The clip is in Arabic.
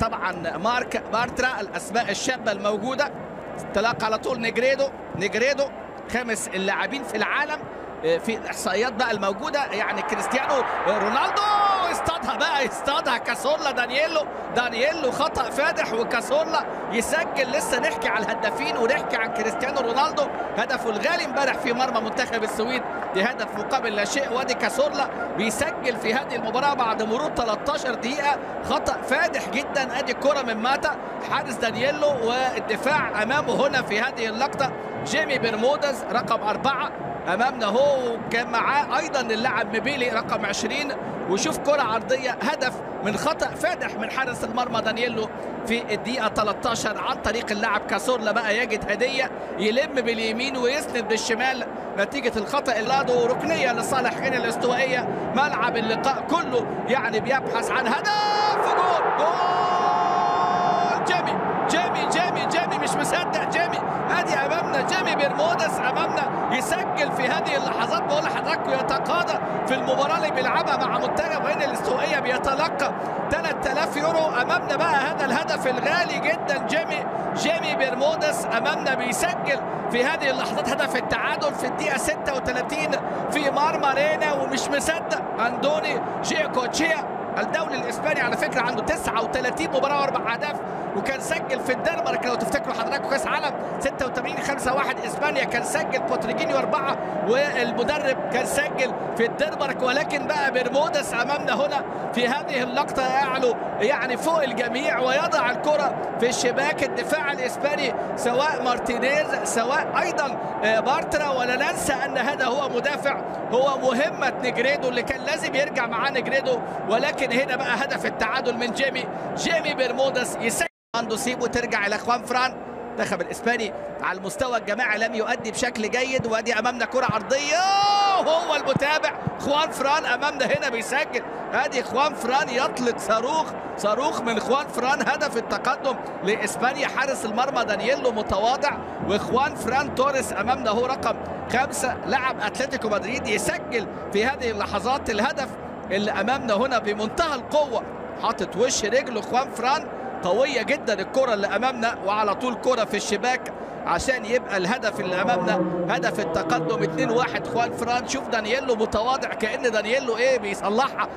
طبعا مارك بارترا الأسماء الشابة الموجودة. انطلاق على طول نجريدو نجريدو خامس اللاعبين في العالم في الإحصائيات بقى الموجودة يعني كريستيانو رونالدو. اصطادها بقى اصطادها كاسورلا دانييلو. دانييلو خطأ فادح وكاسورلا يسجل لسه نحكي على الهدافين ونحكي عن كريستيانو رونالدو. هدفه الغالي امبارح في مرمى منتخب السويد بهدف مقابل لا شيء وادي كاسورلا بيسجل في هذه المباراة بعد مرور 13 دقيقة. خطأ فادح جدا أدي الكره من ماتا. حارس دانييلو والدفاع أمامه هنا في هذه اللقطة. جيمي برمودز رقم أربعة. أمامنا هو كان معاه أيضا اللاعب مبيلي رقم 20 وشوف كرة عرضيه هدف من خطأ فادح من حارس المرمى دانييلو في الدقيقة 13 عن طريق اللاعب كاسورلا بقى يجد هدية يلم باليمين ويسند بالشمال. نتيجة الخطأ اللادو ركنية لصالح غينيا الاستوائية. ملعب اللقاء كله يعني بيبحث عن هدف جول جول! جيمي جيمي جيمي جيمي مش مصدق جيمي. ادي أمامنا جيمي بيرمودس أمامنا. يسجل في هذه اللحظات. بقول لحضراتكم يتقاضى في المباراة اللي بيلعبها مع منتخب غينيا الاستوائيه بيتلقى 3000 يورو. أمامنا بقى هذا الهدف الغالي جدا جيمي جيمي بيرمودس. أمامنا بيسجل في هذه اللحظات هدف التعادل في الدقيقة 36 في مرمى رينا ومش مصدق أندوني جيكوتشيا الدولي الإسباني على فكرة عنده 39 مباراة وأربع أهداف وكان سجل في الدنمارك. لو تفتكروا حضراتكم كأس عالم 86 5 1 إسبانيا كان سجل بوتريجينيو أربعة والمدرب كان سجل في الدنمارك. ولكن بقى برمودس أمامنا هنا في هذه اللقطة يعلو يعني فوق الجميع ويضع الكرة في الشباك الدفاع الإسباني سواء مارتينيز سواء أيضا بارترا. ولا ننسى أن هذا هو مدافع هو مهمة نجريدو اللي كان لازم يرجع معاه نجريدو ولكن هنا بقى هدف التعادل من جيمي جيمي برمودس يسجل. عنده سيب وترجع إلى خوان فران. المنتخب الإسباني على المستوى الجماعي لم يؤدي بشكل جيد وأدي أمامنا كرة عرضيه هو المتابع خوان فران أمامنا هنا بيسجل. أدي خوان فران يطلق صاروخ صاروخ من خوان فران هدف التقدم لإسبانيا حارس المرمى دانييلو متواضع وخوان فران توريس أمامنا هو رقم خمسة. لاعب أتلتيكو مدريد يسجل في هذه اللحظات الهدف اللي أمامنا هنا بمنتهى القوة. حاطط وش رجله خوان فران قوية جدا الكرة اللي أمامنا وعلى طول كرة في الشباك عشان يبقى الهدف اللي أمامنا. هدف التقدم 2-1 خوان فران. شوف دانييلو متواضع كأن دانييلو إيه بيصلحها.